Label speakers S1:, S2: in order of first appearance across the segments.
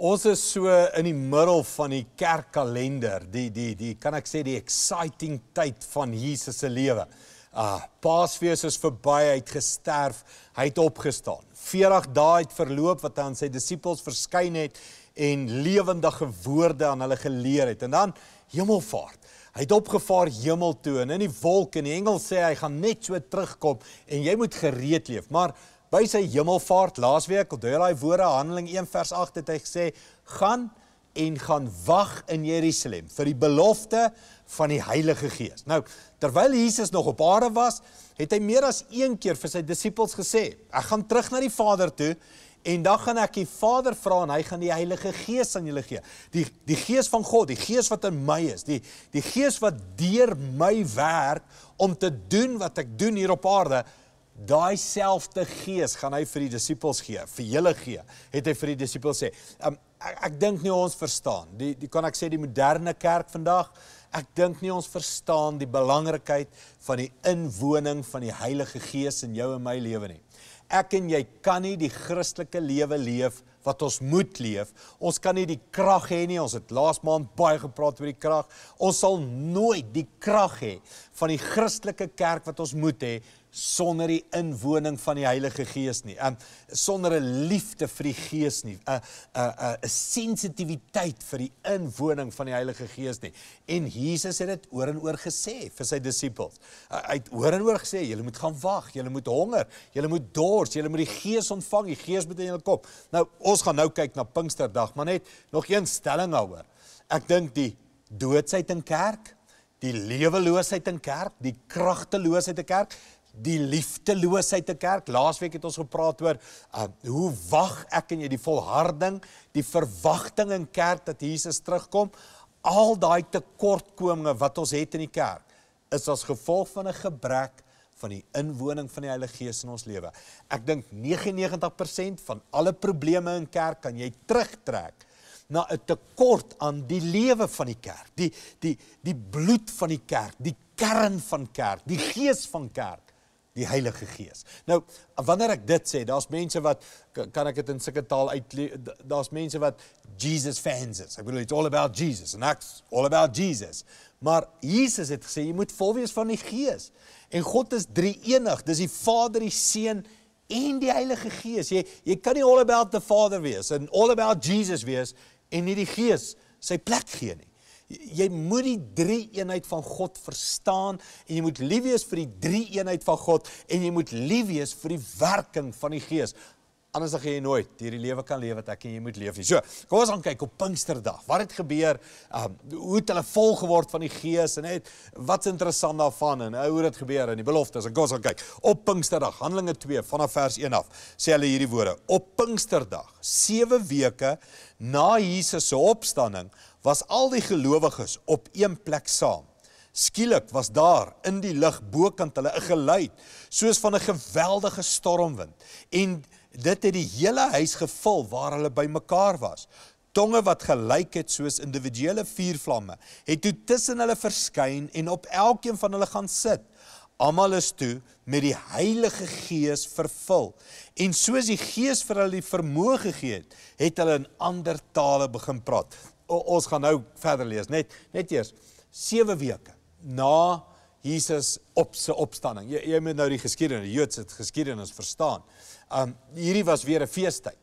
S1: Ons is so in die middel van die kerkkalender, die die die kan ek sê die exciting tyd van Jesus se lewe. Ah, Paasfees is verby, hy het gesterf, hy het opgestaan. 40 dae het verloop wat hy aan sy disippels verskyn het en lewendige woorde aan hulle geleer het. En dan hemelvaart. Hy het opgevaar hemel toe en in die wolke en die engel sê hy gaan net so terugkom en jy moet gereed leef. Maar by sy hemelvaart laasweek, onthou daai woorde Handeling 1 vers 8 het hy gesê, gaan en gaan wag in Jerusalem vir die belofte van die Heilige Gees. Nou, terwyl Jesus nog op aarde was, het hy meer as een keer vir sy disippels gesê, ek gaan terug na die Vader toe en dan gaan ek die Vader vra en hy gaan die Heilige Gees aan julle gee. Die die Gees van God, die Gees wat in my is, die die Gees wat deur my werk om te doen wat ek doen hier op aarde, daai selfde gees gaan hy vir die disippels gee, vir julle gee. Het hy vir die disippels sê. Um, ek ek dink nie ons verstaan. Die die kan ek sê die moderne kerk vandag, ek dink nie ons verstaan die belangrikheid van die inwoning van die Heilige Gees in jou en my lewe nie. Ek en jy kan nie die Christelike lewe leef wat ons moet leef. Ons kan nie die krag hê nie. Ons het laas maand baie gepraat oor die krag. Ons sal nooit die krag hê van die Christelike kerk wat ons moet hê sonder die inwoning van die Heilige Gees nie. Um sonder 'n liefde vir die Gees nie. 'n 'n 'n sensitiwiteit vir die inwoning van die Heilige Gees nie. En Jesus het dit oor en oor gesê vir sy disippels. Uh, hy het oor en oor gesê, julle moet gaan wag, julle moet honger, julle moet dors, julle moet die Gees ontvang, die Gees moet in julle kom. Nou ons gaan nou kyk na Pinksterdag, maar net nog een stelling daaroor. Ek dink die doodsheid in kerk, die leweloosheid in kerk, die kragteloosheid in kerk die liefdeloosheid te kerk. Laasweek het ons gepraat oor uh, hoe wag ek en jy die volharding, die verwagting in kerk dat Jesus terugkom. Al daai tekortkominge wat ons het in die kerk is as gevolg van 'n gebrek van die inwoning van die Heilige Gees in ons lewe. Ek dink 99% van alle probleme in kerk kan jy terugtrek na 'n tekort aan die lewe van die kerk, die die die bloed van die kerk, die kern van kerk, die gees van kerk die Heilige Gees. Nou, wanneer ek dit sê, daar's mense wat kan ek dit in sulke taal uit daar's mense wat Jesus fans is. Ek bedoel it's all about Jesus and that's all about Jesus. Maar Jesus het gesê jy moet vol wees van die Gees. En God is drie-enig. Dis die Vader, die Seun en die Heilige Gees. Jy jy kan nie all about the Father wees en all about Jesus wees en nie die Gees sy plek gee nie. Jy moet die drie eenheid van God verstaan en jy moet lief wees vir die drie eenheid van God en jy moet lief wees vir die werking van die Gees. Anders dan gaan jy nooit hierdie lewe kan leef wat ek en jy moet leef nie. So, kom ons gaan kyk op Pinksterdag. Wat het gebeur? Um hoe het hulle vol geword van die Gees en net wat's interessant daarvan en hoe het dit gebeur in die beloftes? En kom ons gaan kyk. Op Pinksterdag, Handelinge 2 vanaf vers 1 af, sê hulle hierdie woorde. Op Pinksterdag, 7 weke na Jesus se opstanding, was al die gelowiges op een plek saam. Skielik was daar in die lug bokant hulle 'n geluid soos van 'n geweldige stormwind en dit het die hele huis gevul waar hulle bymekaar was. Tonge wat gelyk het soos individuele vuurvlamme het toe tussen hulle verskyn en op elkeen van hulle gaan sit. Almal is toe met die Heilige Gees vervul. En soos die Gees vir hulle die vermoë gegee het, het hulle in ander tale begin praat ons gaan nou verder lees net net eers 7 weke na Jesus op sy opstanding. Jy, jy moet nou die geskiedenis, die Joodse geskiedenis verstaan. Um hierdie was weer 'n feestyd.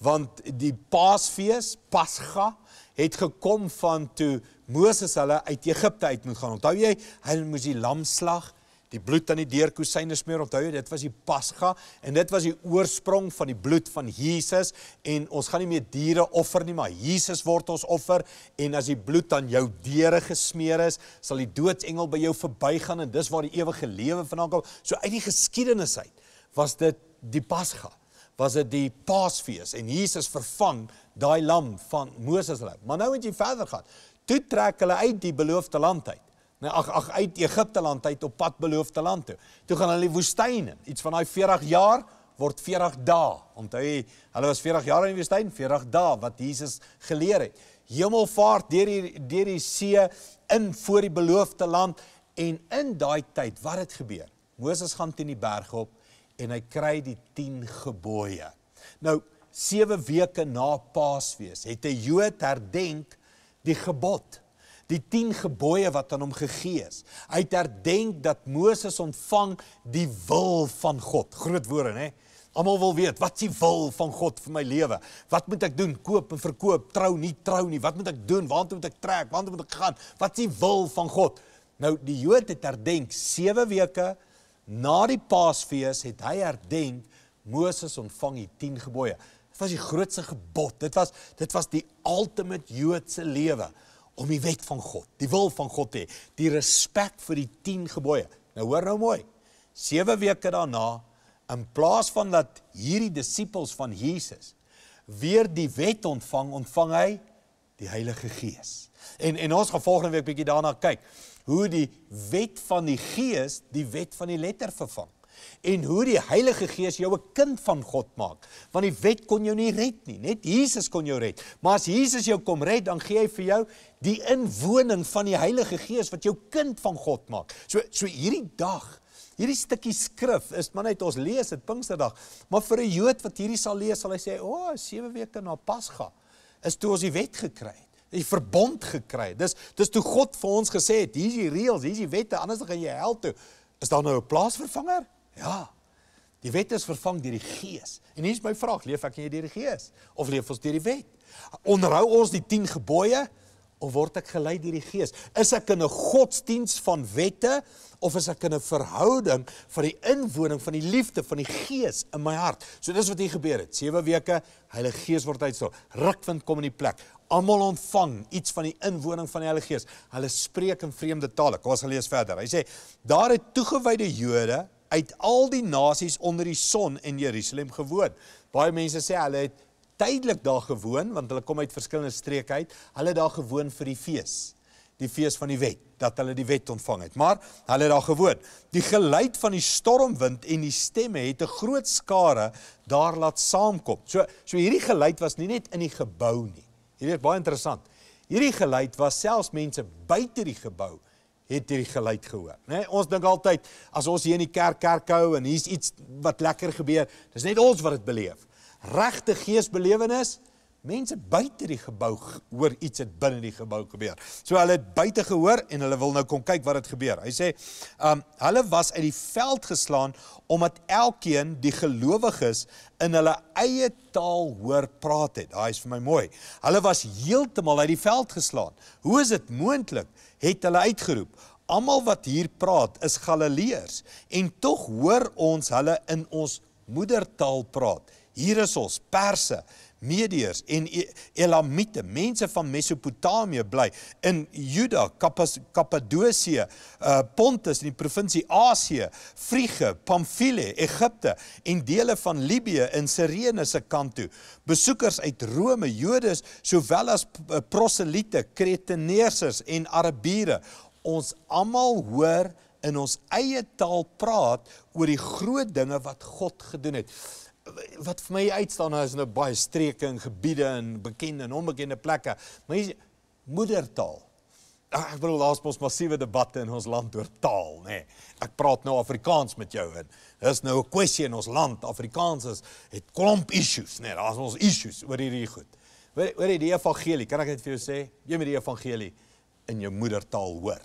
S1: Want die Paasfees, Pasga, het gekom van toe Moses hulle uit Egipte uit moet gaan. Onthou jy, hulle moes die lam slag die bloed aan die deurkusyne smeer. Onthou jy dit was die pasga en dit was die oorsprong van die bloed van Jesus. En ons gaan nie meer diere offer nie maar Jesus word ons offer. En as die bloed aan jou deure gesmeer is sal die doodsengel by jou verbygaan en dis waar die ewige lewe vandaan kom. So uit die geskiedenis uit was dit die pasga was dit die paasfees en Jesus vervang daai lam van Moses hulle maar nou het jy verder gaan. Toe trek hulle uit die beloofde land uit Nee, ag ag uit Egipte land uit op pad beloofde land toe. Toe gaan hulle die woestyn in. Iets van daai 40 jaar word 40 dae. Onthou jy, hulle was 40 jaar in die woestyn, 40 dae wat Jesus geleer het. Hemelvaart deur die deur die see in voor die beloofde land en in daai tyd wat het gebeur? Moses gaan teen die berg op en hy kry die 10 gebooie. Nou 7 weke na Paasfees het 'n Jood herdenk die gebod die 10 gebooie wat aan hom gegee is. Hy het herdenk dat Moses ontvang die wil van God. Groot woorde, hè? Almal wil weet, wat is die wil van God vir my lewe? Wat moet ek doen? Koop en verkoop, trou nie, trou nie. Wat moet ek doen? Waartoe moet ek trek? Waartoe moet ek gaan? Wat is die wil van God? Nou die Jood het herdenk 7 weke na die Paasfees het hy herdenk Moses ontvang die 10 gebooie. Dit was die grootste gebod. Dit was dit was die ultimate Joodse lewe om die wet van God, die wil van God te hê, die respek vir die 10 gebooie. Nou hoor nou mooi. 7 weke daarna in plaas van dat hierdie disippels van Jesus weer die wet ontvang, ontvang hy die Heilige Gees. En en ons gaan volgende week bietjie daarna kyk hoe die wet van die Gees die wet van die letter vervang en hoe die Heilige Gees jou 'n kind van God maak. Want die wet kon jou nie red nie, net Jesus kon jou red. Maar as Jesus jou kom red, dan gee hy vir jou die inwoning van die Heilige Gees wat jou kind van God maak. So so hierdie dag Hierdie stukkie skrif is maar net ons lees dit Pinksterdag, maar vir 'n Jood wat hierdie sal lees, sal hy sê, "O, oh, 7 weke na Pasga is toe ons die wet gekry het." die verbond gekry. Dis dis toe God vir ons gesê het, hier's die reëls, hier's die wette, anders gaan jy hel toe. Is daar nou 'n plaasvervanger? Ja. Die wet is vervang deur die Gees. En hier is my vraag, leef ek in deur die Gees of leef ons deur die wet? Onderhou ons die 10 gebooie of word ek gelei deur die Gees? Is ek in 'n godsdiens van wette of is ek in 'n verhouding van die inwoning van die liefde van die Gees in my hart? So dis wat hier gebeur het. 7 weke, Heilige Gees word uitstel. Rukwind kom in die plek. Almal ontvang iets van die inwoning van die Heilige Gees. Hulle spreek in vreemde tale. Kom ons gaan lees verder. Hy sê: "Daar het toegewyde Jode uit al die nasies onder die son in Jerusalem gewoon." Baie mense sê hulle het tydelik daar gewoon want hulle kom uit verskillende streke uit. Hulle daar gewoon vir die fees. Die fees van die wet, dat hulle die wet ontvang het. Maar hulle het daar gewoon. Die geluid van die stormwind en die stemme het 'n groot skare daar laat saamkom. So so hierdie geluid was nie net in die gebou nie. Hierdie is baie interessant. Hierdie geluid was selfs mense buite die gebou het hierdie geluid gehoor. Nê? Nee, ons dink altyd as ons hier in die kerk kerk hou en hier's iets wat lekker gebeur, dis net ons wat dit beleef. Regte geesbelewenis Mense buite die gebou hoor iets het binne die gebou gebeur. So hulle het buite gehoor en hulle wil nou kom kyk wat het gebeur. Hy sê, um hulle was uit die veld geslaan omdat elkeen die gelowiges in hulle eie taal hoor praat het. Daai is vir my mooi. Hulle was heeltemal uit die veld geslaan. Hoe is dit moontlik? Het hulle uitgeroep. Almal wat hier praat is Galileërs en tog hoor ons hulle in ons moedertaal praat. Hier is ons Perse Medeërs en e- Elamite, mense van Mesopotamië bly in Juda, Kappadosie, uh, Pontus in die provinsie Asië, Friege, Pamfile, Egipte en dele van Libië in Sirene se kant toe. Besoekers uit Rome, Jodes sowel as uh, proselite, Kreteneërs en Arabiere. Ons almal hoor in ons eie taal praat oor die groot dinge wat God gedoen het wat vir my uitstaan is nou baie streke en gebiede en bekende en onbekende plekke. Hier moedertaal. Ag ek bedoel daar's mos massiewe debatte in ons land oor taal, nê. Nee. Ek praat nou Afrikaans met jou en dis nou 'n kwessie in ons land. Afrikaans is het klomp issues, nê. Nee, daar's ons issues oor hierdie goed. Hoor hoor die evangelie, kan ek net vir jou sê, jy moet die evangelie in jou moedertaal hoor.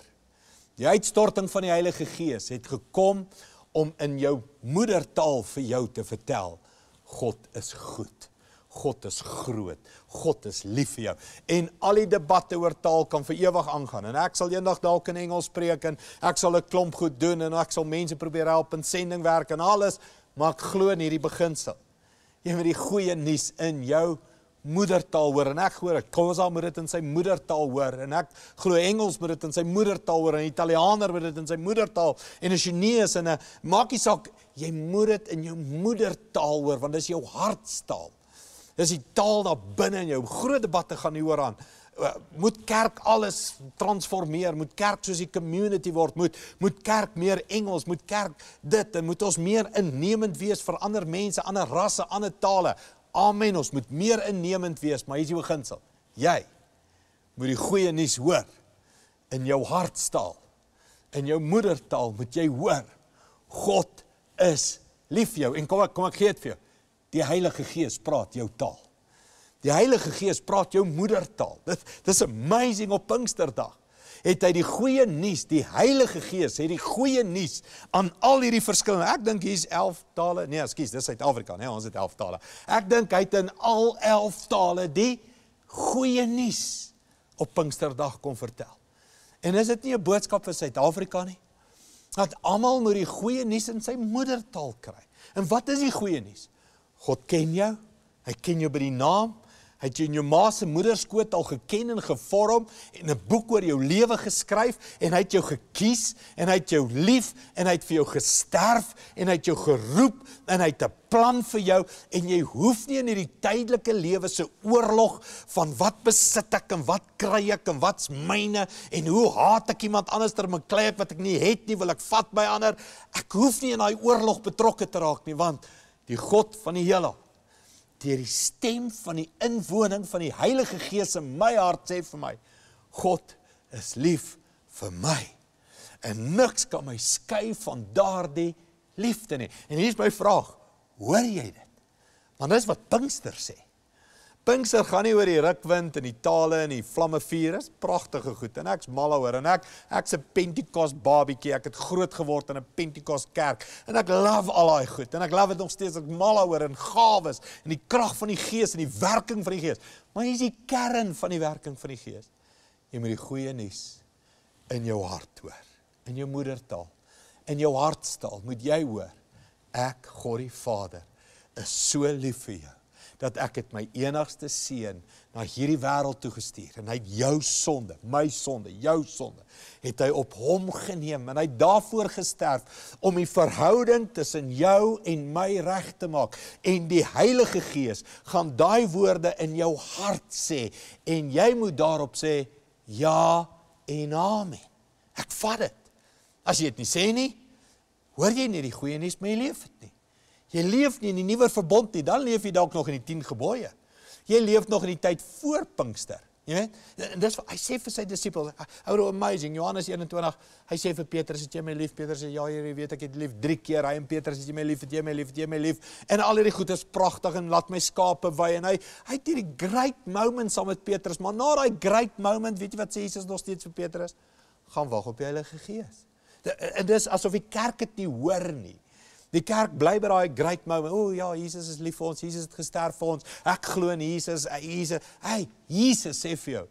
S1: Die uitstorting van die Heilige Gees het gekom om in jou moedertaal vir jou te vertel God is goed. God is groot. God is lief vir jou. En al die debatte oor taal kan vir ewig aangaan. En ek sal eendag dalk in Engels spreek en ek sal 'n klomp goed doen en ek sal mense probeer help in sendingwerk en alles, maar ek glo in hierdie beginsel. Jy moet die goeie nuus in jou moedertaal hoor en ek dat Kosa moet dit in sy moedertaal hoor en ek glo Engels moet dit in sy moedertaal hoor en Italiaaner moet dit in sy moedertaal en 'n Chinese en 'n maakie saak jy moet dit in jou moedertaal hoor want dis jou hartstaal. Dis die taal daar binne in jou. Groot debatte gaan hier oor aan. Uh, moet kerk alles transformeer? Moet kerk soos die community word? Moet moet kerk meer Engels? Moet kerk dit en moet ons meer innemend wees vir ander mense, ander rasse, ander tale? Amen. Ons moet meer innemend wees, maar hier is die beginsel. Jy moet die goeie nuus hoor in jou hartstaal. In jou moedertaal moet jy hoor God is lief vir jou en kom ek kom ek gee dit vir jou. Die Heilige Gees praat jou taal. Die Heilige Gees praat jou moedertaal. Dit dis amazing op Pinksterdag het hy die goeie nuus, die Heilige Gees het die goeie nuus aan al hierdie verskillende. Ek dink hier's 11 tale. Nee, ekskuus, dis Suid-Afrika, nee, ons het 11 tale. Ek dink hy het in al 11 tale die goeie nuus op Pinksterdag kom vertel. En is dit nie 'n boodskap vir Suid-Afrika nie? Dat almal moet die goeie nuus in sy moedertaal kry. En wat is die goeie nuus? God ken jou. Hy ken jou by die naam. Het jou in jou ma se moederskoot al geken en gevorm en 'n boek oor jou lewe geskryf en hy het jou gekies en hy het jou lief en hy het vir jou gesterf en hy het jou geroep en hy het 'n plan vir jou en jy hoef nie in hierdie tydelike lewe se oorlog van wat besit ek en wat kry ek en wat's myne en hoe haat ek iemand anders ter my klei wat ek nie het nie wil ek vat by ander. Ek hoef nie in daai oorlog betrokke te raak nie want die God van die heelal deur die stem van die inwoning van die Heilige Gees in my hart sê vir my God is lief vir my en niks kan my skei van daardie liefde nie. En hier is my vraag hoor jy dit? Want dis wat Pinkster sê Pinkster gaan nie oor die rukwind en die tale en die vlamme vuur. Dis pragtige goed en ek's mal oor en ek ek's 'n Pentekost babietjie. Ek het groot geword in 'n Pentekost kerk en ek love al daai goed en ek love dit nog steeds. Ek mal oor en gawes en die krag van die Gees en die werking van die Gees. Maar hier is die kern van die werking van die Gees. Jy moet die goeie nuus in jou hart hoor. In jou moedertaal. In jou hartstaal moet jy hoor. Ek, God die Vader, is so lief vir jou dat ek het my enigste seun na hierdie wêreld toe gestuur en hy het jou sonde, my sonde, jou sonde, het hy op hom geneem en hy het daarvoor gesterf om die verhouding tussen jou en my reg te maak. En die Heilige Gees gaan daai woorde in jou hart sê en jy moet daarop sê ja en amen. Ek vat dit. As jy dit nie sê nie, hoor jy nie die goeie nuus met jou lewe nie. Jy leef nie in die nuwe verbond nie, dan leef jy dalk nog in die 10 gebooie. Jy leef nog in die tyd voor Pinkster. Jy weet? En dis hy sê vir sy disippels, how amazing Johannes 21. Hy sê vir Petrus, "Het jy my lief?" Petrus sê, "Ja, Here, weet ek het lief." 3 keer hy en Petrus, "Het jy my lief? Het jy my lief? Het jy my lief?" En al hierdie goed is pragtig en laat my skape wy en hy hy het hierdie great moment saam met Petrus, maar na daai great moment, weet jy wat sê Jesus nog steeds vir Petrus? Gaan wag op die Heilige Gees. En dis asof die kerk dit nie hoor nie. Die kerk bly by daai great moment. O ja, Jesus is lief vir ons. Jesus het gesterf vir ons. Ek glo in Jesus. Jesus. Hey, Jesus sê vir jou,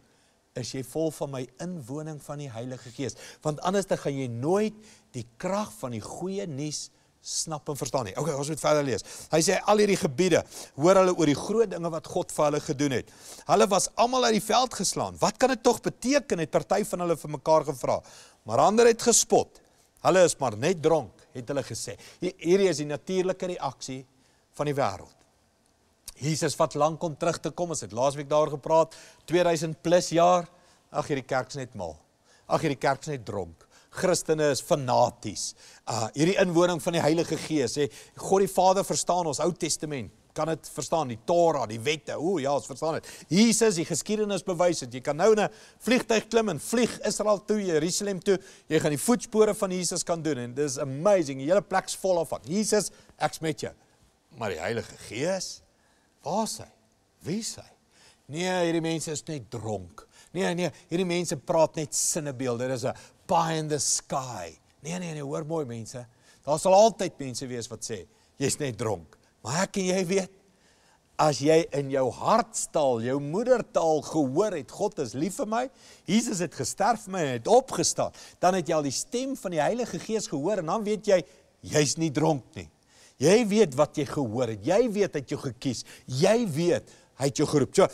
S1: is jy vol van my inwoning van die Heilige Gees? Want anders dan gaan jy nooit die krag van die goeie nuus snap en verstaan nie. Okay, ons moet verder lees. Hy sê al hierdie gebiede, hoor hulle oor die groot dinge wat God vir hulle gedoen het. Hulle was almal uit die veld geslaan. Wat kan dit tog beteken? Het party van hulle vir mekaar gevra. Maar ander het gespot. Hulle is maar net dronk het hulle gesê. Hierdie is die natuurlike reaksie van die wêreld. Jesus vat lank om terug te kom. Ons het laasweek daaroor gepraat. 2000 plus jaar. Ag hierdie kerk's net mal. Ag hierdie kerk's net dronk. Christene is fanaties. Uh hierdie inwoning van die Heilige Gees, sê God die Vader verstaan ons Ou Testament kan dit verstaan, die Torah, die wette. O ja, ons verstaan dit. Jesus, die geskiedenis bewys dit. Jy kan nou in 'n vliegtyg klim en vlieg Israel toe, Jerusalem toe. Jy gaan die voetspore van Jesus kan doen en dis amazing. Die hele plek's vol af van Jesus, ek's met jou. Maar die Heilige Gees, waar is hy? Wie is hy? Nee, hierdie mense is net dronk. Nee, nee, hierdie mense praat net sinnebeelde. Dit is 'n pie in the sky. Nee, nee, nee, hoor mooi mense. Daar sal altyd mense wees wat sê jy's net dronk. Maar ek en jy weet as jy in jou hartstaal, jou moedertaal gehoor het God is lief vir my, Jesus het gesterf vir my en het opgestaan, dan het jy al die stem van die Heilige Gees gehoor en dan weet jy jy's nie dronk nie. Jy weet wat jy gehoor het. Jy weet hy het jou gekies. Jy weet hy het jou geroep. So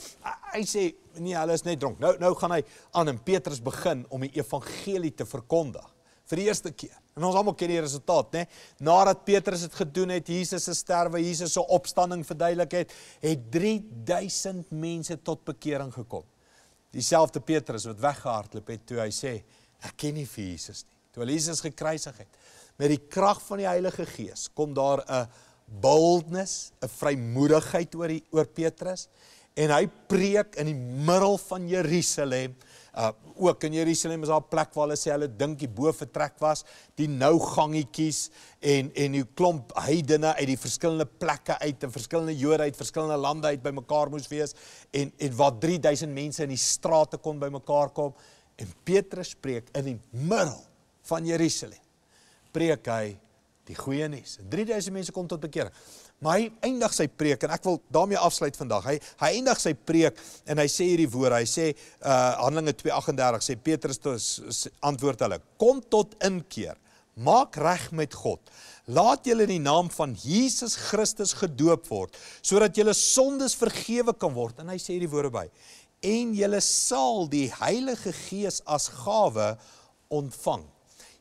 S1: hy sê nee, hulle is net dronk. Nou nou gaan hy aan en Petrus begin om die evangelie te verkondig vir die eerste keer. En ons almal ken die resultaat, né? Nadat Petrus dit gedoen het, Jesus se sterwe, Jesus se opstanding verduidelik het, het 3000 mense tot bekering gekom. Dieselfde Petrus wat weggehardloop het toe hy sê, ek ken nie vir Jesus nie. Toe hy Jesus gekruisig het, met die krag van die Heilige Gees, kom daar 'n boldness, 'n vrymoedigheid oor die oor Petrus en hy preek in die middel van Jerusalem Uh ook in Jerusalem is daar 'n plek waar hulle sê hulle dink die bo vertrek was, die nou gangetjies en en die klomp heidene uit die verskillende plekke uit, en verskillende Jode uit verskillende lande uit bymekaar moes wees en en waar 3000 mense in die strate kon bymekaar kom en Petrus spreek in die middel van Jerusalem. Preek hy die goeie nuus. 3000 mense kom tot bekering. Maar hy eindig sy preek en ek wil daarmee afsluit vandag. Hy hy eindig sy preek en hy sê hierdie woorde. Hy sê uh Handelinge 2:38 sê Petrus tot antwoord hulle: "Kom tot inkeer. Maak reg met God. Laat julle in die naam van Jesus Christus gedoop word sodat julle sondes vergewe kan word." En hy sê hierdie woorde by: "En julle sal die Heilige Gees as gawe ontvang."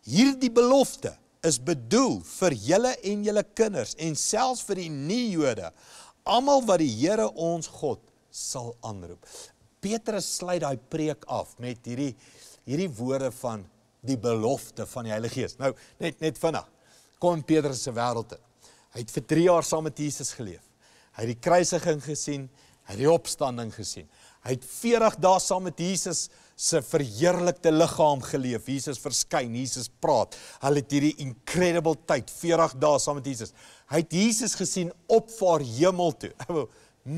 S1: Hierdie belofte is bedoel vir julle en julle kinders en selfs vir die nie-Jode, almal wat die Here ons God sal aanroep. Petrus sluit daai preek af met hierdie hierdie woorde van die belofte van die Heilige Gees. Nou net net vinnig. Kom Petrus se wêreld in. Hy het vir 3 jaar saam met Jesus geleef. Hy het die kruisiging gesien, hy het die opstanding gesien. Hy het 40 dae saam met Jesus se verheerlikte liggaam geleef. Jesus verskyn, Jesus praat. Hulle het hierdie incredible tyd, 40 dae saam met Jesus. Hy het Jesus gesien opvaar hemel toe.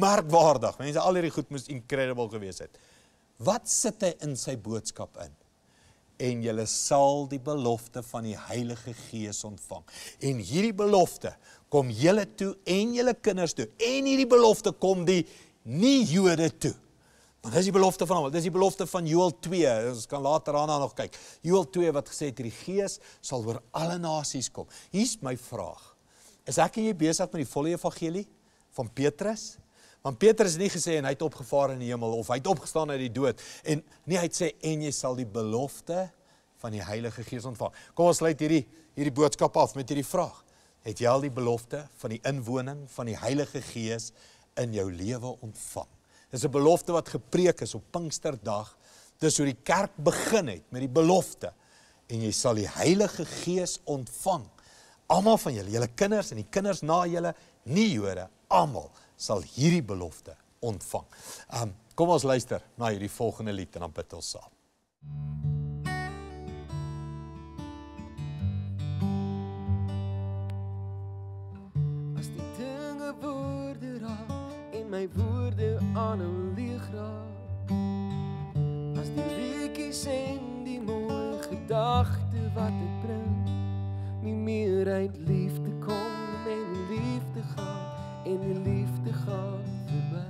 S1: Merkwaardig. Mense al hierdie goed moes incredible gewees het. Wat sit hy in sy boodskap in? En julle sal die belofte van die Heilige Gees ontvang. En hierdie belofte kom julle toe en julle kinders toe. En hierdie belofte kom die nie Jode toe. Maar dis die belofte van hom. Dis die belofte van Joël 2. Ons kan later daarna nog kyk. Joël 2 wat gesê het hierdie gees sal oor alle nasies kom. Hier's my vraag. Is ek en jy besig met die volle evangelie van Petrus? Want Petrus het nie gesê en hy het opgevaar in die hemel of hy het opgestaan uit die dood en nee hy het sê en jy sal die belofte van die Heilige Gees ontvang. Kom ons sluit hierdie hierdie boodskap af met hierdie vraag. Het jy al die belofte van die inwoning van die Heilige Gees in jou lewe ontvang? Dis 'n belofte wat gepreek is op Pinksterdag. Dis hoe die kerk begin het met die belofte. En jy sal die Heilige Gees ontvang. Almal van julle, julle kinders en die kinders na julle, nie Jode, almal sal hierdie belofte ontvang. Um kom ons luister na hierdie volgende lied en dan bid ons saam.
S2: My woorde aanhou leeg raak. As die liedjies en die mooi gedagte wat ek bring nie meer uit liefde kom en liefde gaan en die liefde gaan verby.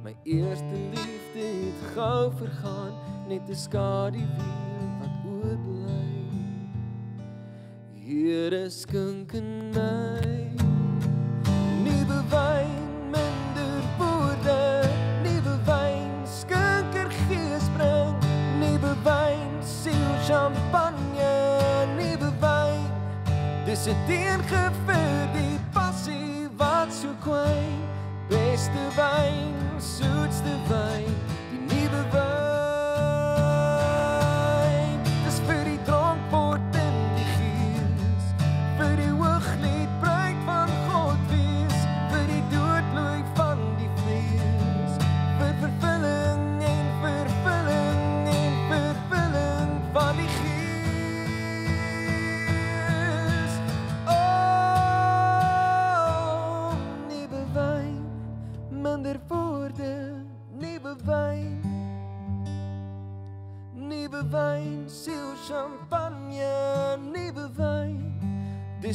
S2: My eerste liefde het gou vergaan, net 'n skadu weer wat oorbly. Here skink in my dis 'n teengevoer die passie wat so kwyn beste wyn soetste wyn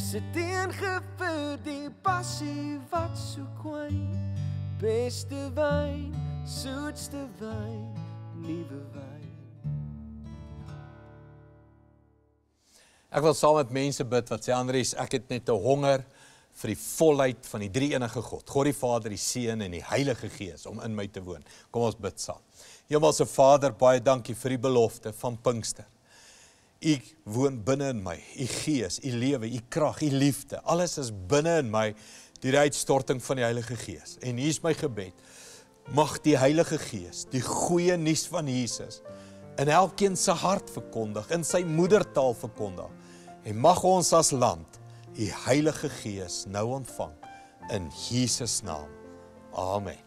S2: dis 'n teengevoer die passie wat so kwyn beste wyn soetste wyn nuwe wyn
S1: Ek wil saam met mense bid wat sê Andries, ek het net 'n honger vir die volheid van die drie enige God, God die Vader, die Seun en die Heilige Gees om in my te woon. Kom ons bid saam. Hemelse Vader, baie dankie vir die belofte van Pinkster. U woon binne in my, u gees, u lewe, u krag, u liefde. Alles is binne in my deur die uitstorting van die Heilige Gees. En hier is my gebed. Mag die Heilige Gees die goeie nuus van Jesus in elkeen se hart verkondig, in sy moedertaal verkondig. En mag ons as land u Heilige Gees nou ontvang in Jesus naam. Amen.